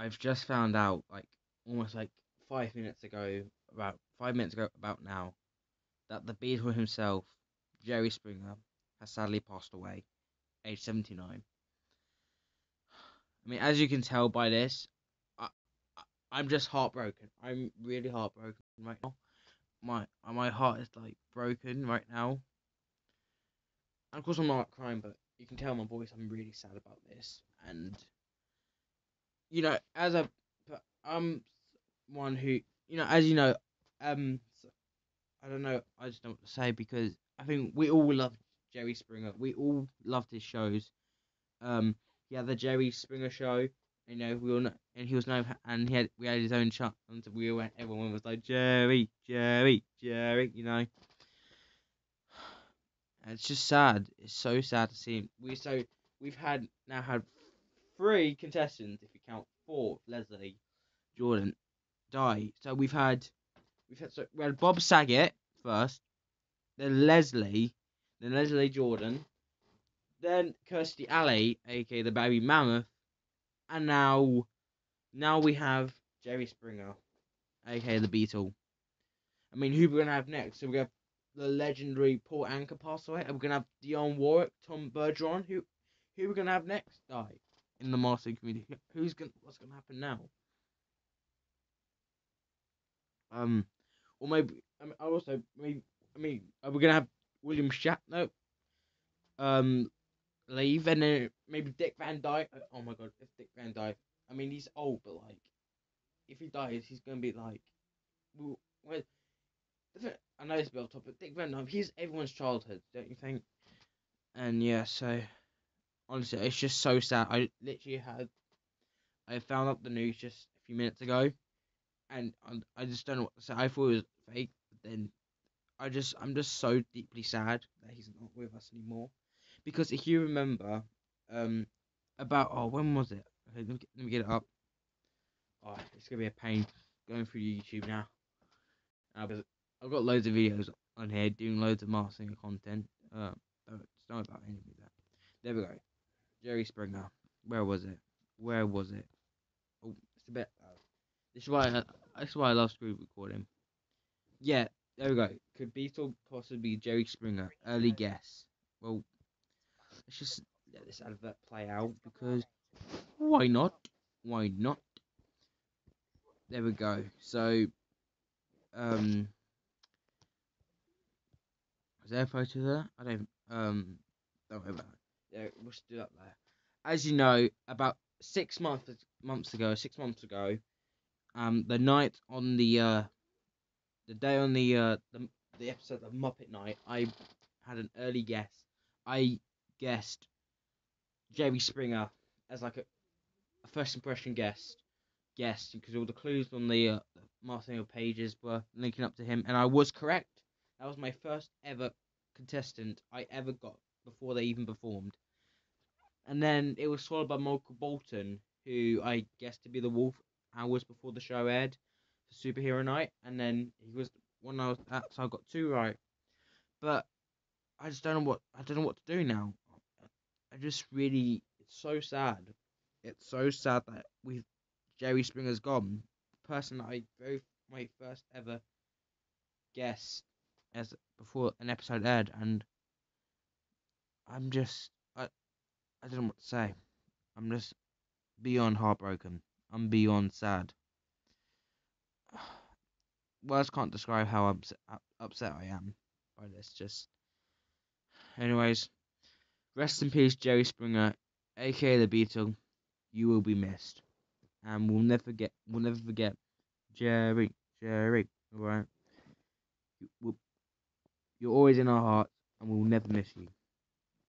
I've just found out, like almost like five minutes ago, about five minutes ago, about now, that the Beetle himself, Jerry Springer, has sadly passed away, age seventy nine. I mean, as you can tell by this, I, I I'm just heartbroken. I'm really heartbroken right now. My my heart is like broken right now. And of course, I'm not crying, but you can tell my voice. I'm really sad about this, and you know, as a um one who you know, as you know, um, I don't know. I just don't what to say because I think we all love Jerry Springer. We all loved his shows. Um, he had the Jerry Springer show. You know, we all know, and he was known, and he had we had his own chant, and we all everyone was like Jerry, Jerry, Jerry. You know, and it's just sad. It's so sad to see him. We so we've had now had three contestants, if you count four, Leslie, Jordan, die. So we've had we've had so we had Bob Saget first, then Leslie, then Leslie Jordan, then Kirstie Alley, aka the Baby Mammoth, and now now we have Jerry Springer, aka the Beetle. I mean, who we're gonna have next? So we have the legendary Paul Anka pass away. Are we gonna have Dionne Warwick, Tom Bergeron? Who who we gonna have next die in the Masked Singer community? Who's gonna what's gonna happen now? Um, or maybe I mean, also maybe I mean are we gonna have William Shatner um leave and then maybe Dick Van Dyke? Oh my god, if Dick Van Dyke, I mean he's old, but like if he dies, he's gonna be like, well, well I know it's a bit off topic. Dick Van Dyke, he's everyone's childhood, don't you think? And yeah, so honestly, it's just so sad. I literally had, I found out the news just a few minutes ago, and I, I just don't know what to say. I thought it was fake, but then I just, I'm just so deeply sad that he's not with us anymore. Because if you remember, um, about oh, when was it? Okay, let me, let me get it up. Oh, it's gonna be a pain going through YouTube now. Uh, I've got loads of videos on here doing loads of Masked Singer content. Uh, don't, don't about any of that. There we go. Jerry Springer. Where was it? Where was it? Oh, it's a bit. Uh, this is why. I, this is why I love screen recording. Yeah, there we go. Could Beetle possibly Jerry Springer? Early guess. Well, let's just let this advert play out because why not? Why not? There we go. So, um, is there a photo there? I don't. Um, don't worry about it. Yeah, we'll do that there. As you know, about six months months ago, six months ago, um, the night on the uh, the day on the uh, the the episode of Muppet Night, I had an early guess. I guessed Jerry Springer as like a, a first impression guest, guest because all the clues on the uh, pages were linking up to him, and I was correct. That was my first ever contestant I ever got before they even performed. And then it was followed by Michael Bolton, who I guessed to be the Wolf hours before the show aired for Superhero Night, and then he was one I was at, so I got two right. But I just don't know what I don't know what to do now. I just really it's so sad. It's so sad that we Jerry Springer's gone. The person that I very my first ever guest as before an episode aired, and I'm just I I don't know what to say. I'm just beyond heartbroken. I'm beyond sad. Words can't describe how upset, upset I am by this. Just, anyways, rest in peace, Jerry Springer, aka the Beetle. You will be missed, and we'll never forget. We'll never forget Jerry. Jerry. All right. We'll, you're always in our hearts, and we'll never miss you.